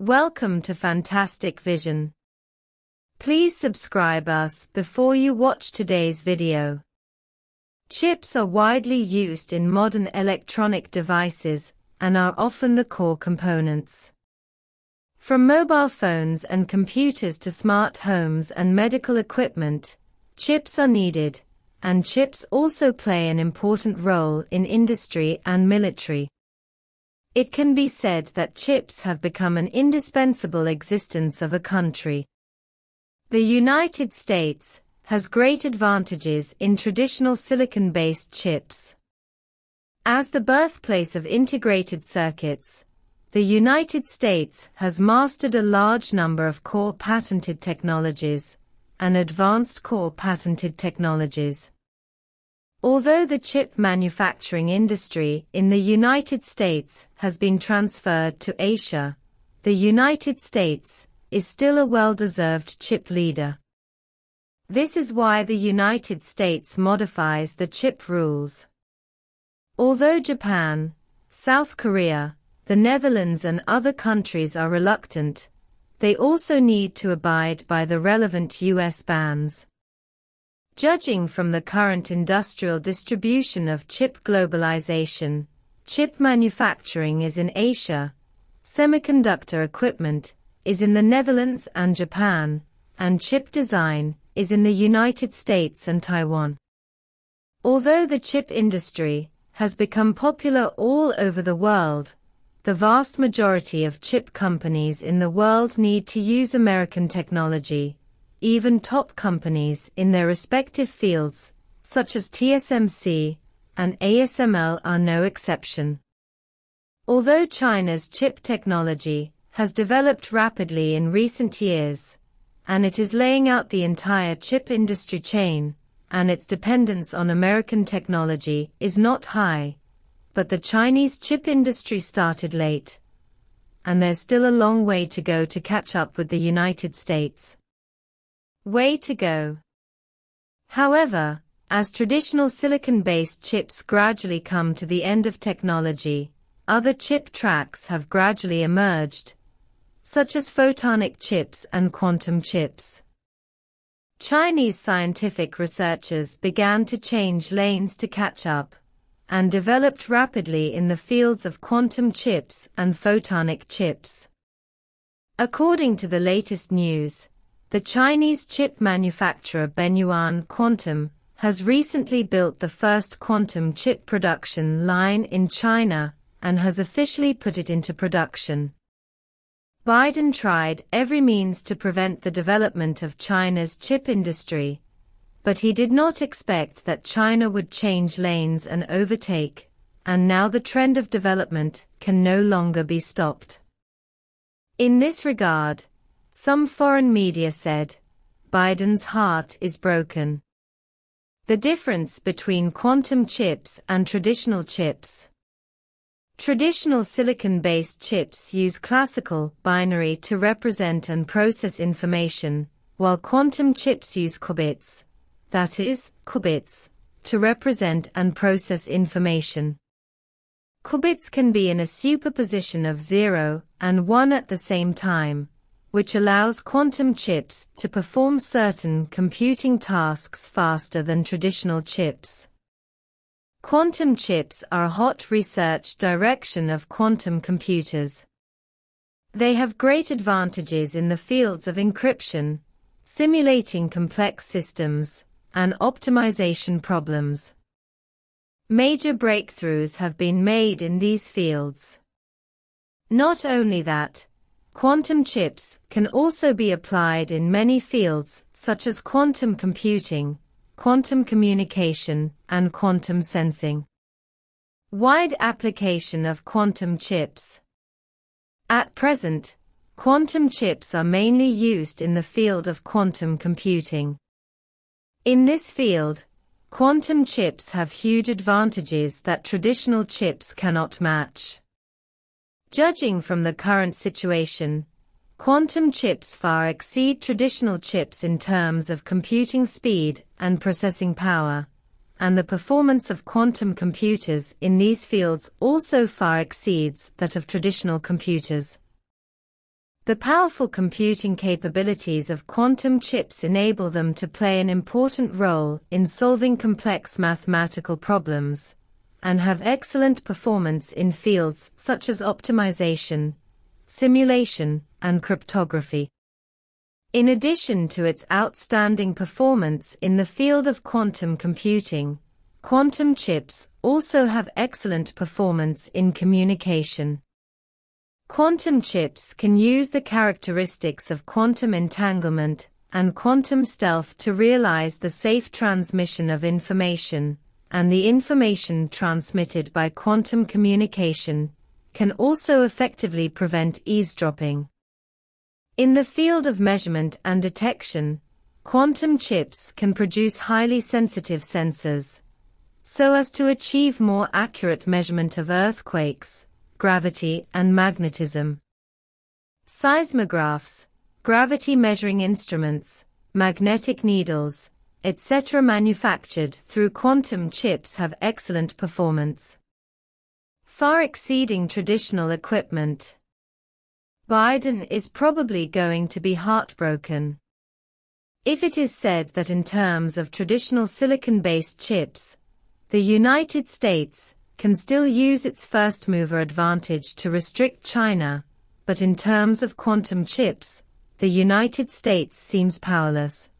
Welcome to Fantastic Vision. Please subscribe us before you watch today's video. Chips are widely used in modern electronic devices and are often the core components. From mobile phones and computers to smart homes and medical equipment, chips are needed, and chips also play an important role in industry and military. It can be said that chips have become an indispensable existence of a country. The United States has great advantages in traditional silicon-based chips. As the birthplace of integrated circuits, the United States has mastered a large number of core patented technologies and advanced core patented technologies. Although the chip manufacturing industry in the United States has been transferred to Asia, the United States is still a well-deserved chip leader. This is why the United States modifies the chip rules. Although Japan, South Korea, the Netherlands and other countries are reluctant, they also need to abide by the relevant US bans. Judging from the current industrial distribution of chip globalization, chip manufacturing is in Asia, semiconductor equipment is in the Netherlands and Japan, and chip design is in the United States and Taiwan. Although the chip industry has become popular all over the world, the vast majority of chip companies in the world need to use American technology even top companies in their respective fields, such as TSMC and ASML are no exception. Although China's chip technology has developed rapidly in recent years, and it is laying out the entire chip industry chain, and its dependence on American technology is not high, but the Chinese chip industry started late, and there's still a long way to go to catch up with the United States. Way to go. However, as traditional silicon-based chips gradually come to the end of technology, other chip tracks have gradually emerged, such as photonic chips and quantum chips. Chinese scientific researchers began to change lanes to catch up, and developed rapidly in the fields of quantum chips and photonic chips. According to the latest news, the Chinese chip manufacturer Benyuan Quantum has recently built the first quantum chip production line in China and has officially put it into production. Biden tried every means to prevent the development of China's chip industry, but he did not expect that China would change lanes and overtake, and now the trend of development can no longer be stopped. In this regard, some foreign media said, Biden's heart is broken. The difference between quantum chips and traditional chips. Traditional silicon-based chips use classical binary to represent and process information, while quantum chips use qubits, that is, qubits, to represent and process information. Qubits can be in a superposition of 0 and 1 at the same time, which allows quantum chips to perform certain computing tasks faster than traditional chips. Quantum chips are a hot research direction of quantum computers. They have great advantages in the fields of encryption, simulating complex systems, and optimization problems. Major breakthroughs have been made in these fields. Not only that, Quantum chips can also be applied in many fields such as quantum computing, quantum communication, and quantum sensing. Wide application of quantum chips. At present, quantum chips are mainly used in the field of quantum computing. In this field, quantum chips have huge advantages that traditional chips cannot match. Judging from the current situation, quantum chips far exceed traditional chips in terms of computing speed and processing power, and the performance of quantum computers in these fields also far exceeds that of traditional computers. The powerful computing capabilities of quantum chips enable them to play an important role in solving complex mathematical problems and have excellent performance in fields such as optimization, simulation, and cryptography. In addition to its outstanding performance in the field of quantum computing, quantum chips also have excellent performance in communication. Quantum chips can use the characteristics of quantum entanglement and quantum stealth to realize the safe transmission of information, and the information transmitted by quantum communication can also effectively prevent eavesdropping. In the field of measurement and detection, quantum chips can produce highly sensitive sensors so as to achieve more accurate measurement of earthquakes, gravity and magnetism. Seismographs, gravity measuring instruments, magnetic needles, etc. manufactured through quantum chips have excellent performance. Far exceeding traditional equipment. Biden is probably going to be heartbroken. If it is said that in terms of traditional silicon-based chips, the United States can still use its first mover advantage to restrict China, but in terms of quantum chips, the United States seems powerless.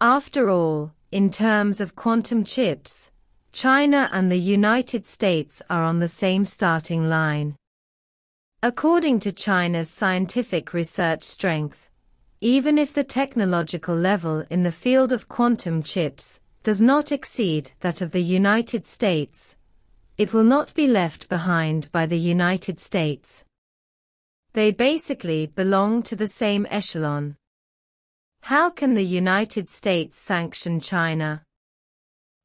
After all, in terms of quantum chips, China and the United States are on the same starting line. According to China's scientific research strength, even if the technological level in the field of quantum chips does not exceed that of the United States, it will not be left behind by the United States. They basically belong to the same echelon. How can the United States sanction China?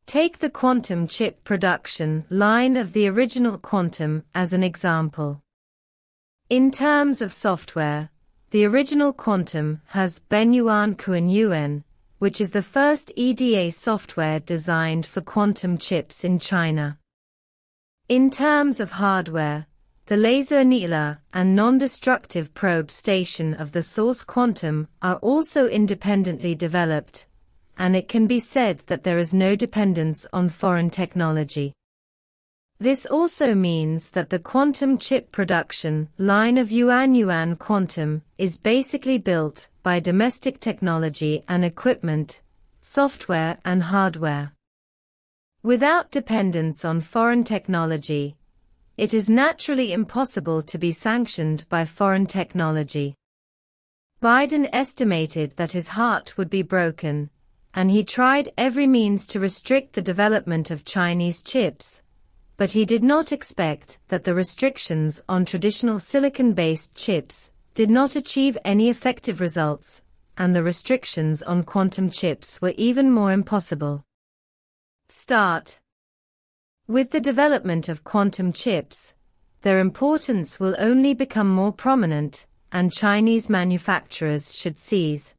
Take the quantum chip production line of the original quantum as an example. In terms of software, the original Quantum has Benyuan Kuan which is the first EDA software designed for quantum chips in China. In terms of hardware, the laser annealer and non-destructive probe station of the source quantum are also independently developed, and it can be said that there is no dependence on foreign technology. This also means that the quantum chip production line of Yuan Yuan Quantum is basically built by domestic technology and equipment, software and hardware. Without dependence on foreign technology, it is naturally impossible to be sanctioned by foreign technology. Biden estimated that his heart would be broken, and he tried every means to restrict the development of Chinese chips but he did not expect that the restrictions on traditional silicon-based chips did not achieve any effective results, and the restrictions on quantum chips were even more impossible. Start With the development of quantum chips, their importance will only become more prominent, and Chinese manufacturers should seize